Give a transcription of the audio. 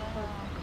嗯。